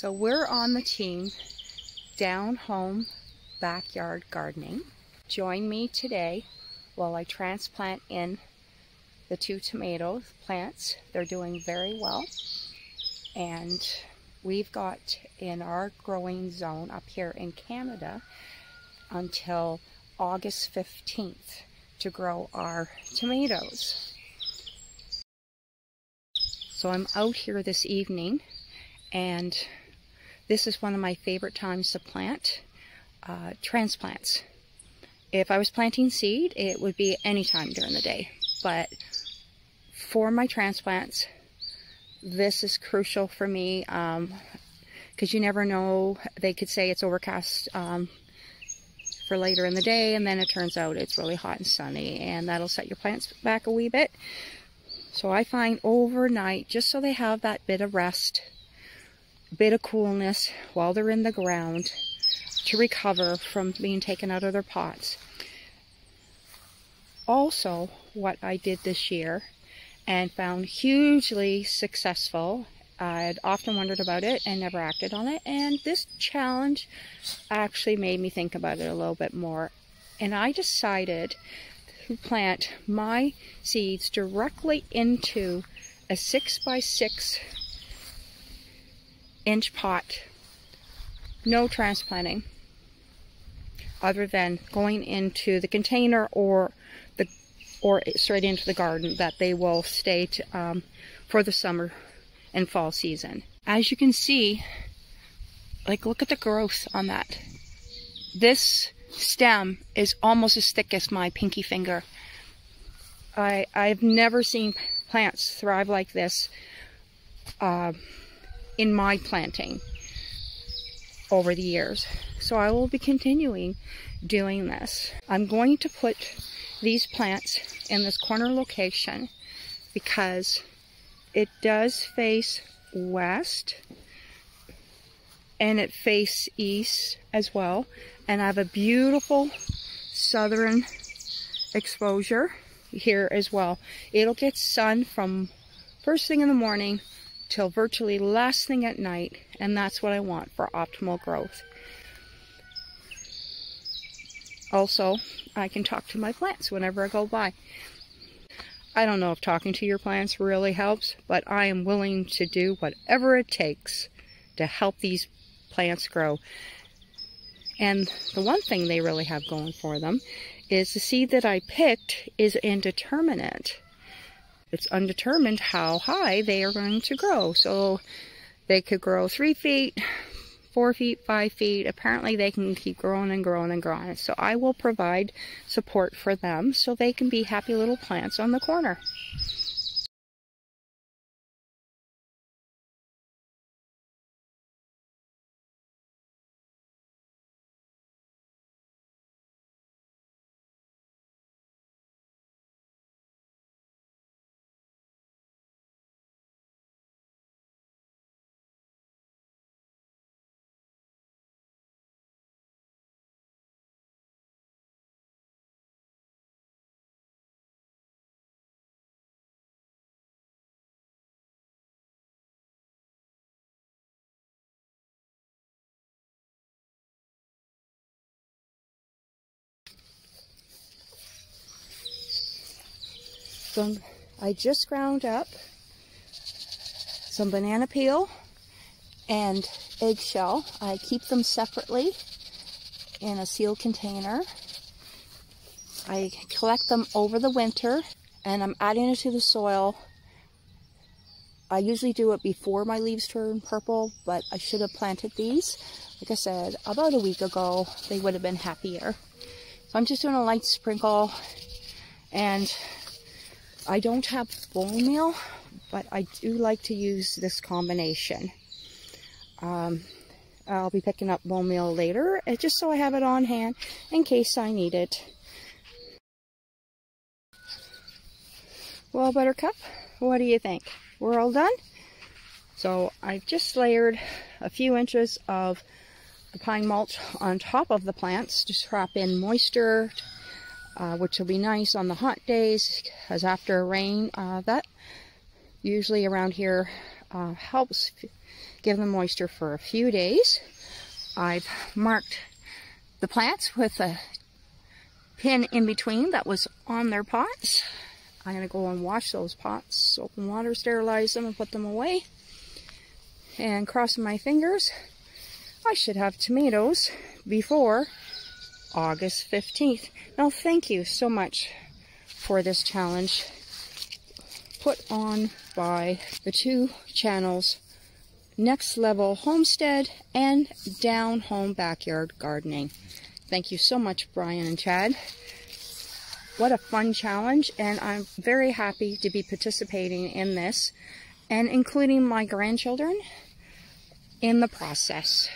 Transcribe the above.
So we're on the team down home backyard gardening. Join me today while I transplant in the two tomato plants. They're doing very well. And we've got in our growing zone up here in Canada until August 15th to grow our tomatoes. So I'm out here this evening and this is one of my favorite times to plant uh, transplants. If I was planting seed, it would be any time during the day. But for my transplants, this is crucial for me because um, you never know. They could say it's overcast um, for later in the day and then it turns out it's really hot and sunny and that'll set your plants back a wee bit. So I find overnight, just so they have that bit of rest, bit of coolness while they're in the ground to recover from being taken out of their pots. Also, what I did this year and found hugely successful I'd often wondered about it and never acted on it. And this challenge actually made me think about it a little bit more. And I decided to plant my seeds directly into a six by six inch pot. No transplanting other than going into the container or the or straight into the garden that they will stay to, um, for the summer and fall season. As you can see, like look at the growth on that. This stem is almost as thick as my pinky finger. I, I've never seen plants thrive like this uh, in my planting over the years. So I will be continuing doing this. I'm going to put these plants in this corner location because it does face west and it faces east as well. And I have a beautiful southern exposure here as well. It'll get sun from first thing in the morning till virtually last thing at night. And that's what I want for optimal growth. Also, I can talk to my plants whenever I go by. I don't know if talking to your plants really helps, but I am willing to do whatever it takes to help these plants grow. And the one thing they really have going for them is the seed that I picked is indeterminate. It's undetermined how high they are going to grow. So they could grow three feet, four feet, five feet. Apparently they can keep growing and growing and growing. So I will provide support for them so they can be happy little plants on the corner. Some, I just ground up some banana peel and eggshell. I keep them separately in a sealed container. I collect them over the winter and I'm adding it to the soil. I usually do it before my leaves turn purple, but I should have planted these. Like I said, about a week ago, they would have been happier. So I'm just doing a light sprinkle and I don't have bone meal, but I do like to use this combination. Um, I'll be picking up bone meal later, uh, just so I have it on hand in case I need it. Well, Buttercup, what do you think? We're all done? So I've just layered a few inches of the pine mulch on top of the plants to trap in moisture uh, which will be nice on the hot days because after a rain, uh, that usually around here uh, helps give them moisture for a few days. I've marked the plants with a pin in between that was on their pots. I'm going to go and wash those pots, soap and water, sterilize them and put them away. And crossing my fingers, I should have tomatoes before August 15th. Now thank you so much for this challenge put on by the two channels Next Level Homestead and Down Home Backyard Gardening. Thank you so much, Brian and Chad. What a fun challenge, and I'm very happy to be participating in this and including my grandchildren in the process.